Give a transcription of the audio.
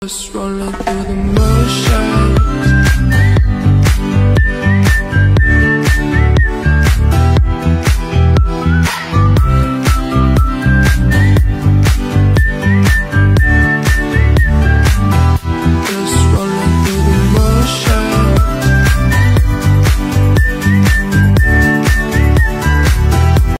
Just rolling through the motion